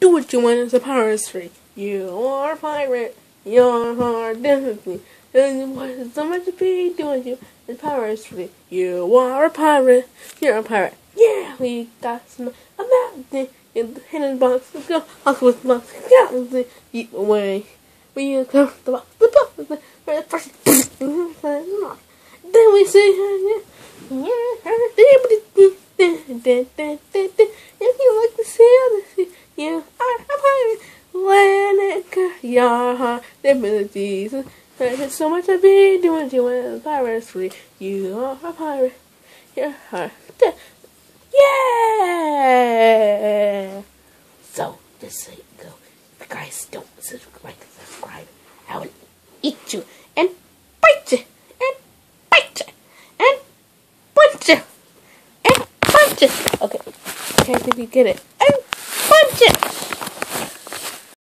Do what you want, it's a pirate free. You are a pirate, your heart definitely. And what so much to be doing you, it's pirate free. You are a pirate, you're a pirate. Yeah, we got some a mountain in the hidden box. Let's go, I'll with box. Galaxy, eat away. We come the box, the box, the first. Then we see her, yeah, if you like to see others, you are a pirate. When your heart, abilities. There's so much to be doing pirates free. You are a pirate. Heart. Yeah! So, just so you go, you guys don't subscribe, subscribe, I will eat you and bite you and bite you and punch you and punch you. Okay, okay, think you get it.